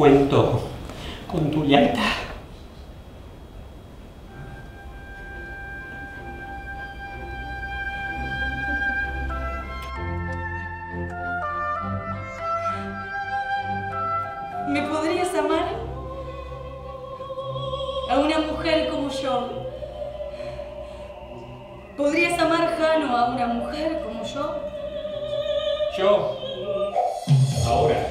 Cuento con tu lealtad. ¿Me podrías amar? A una mujer como yo. ¿Podrías amar, Jano, a una mujer como yo? Yo. Ahora.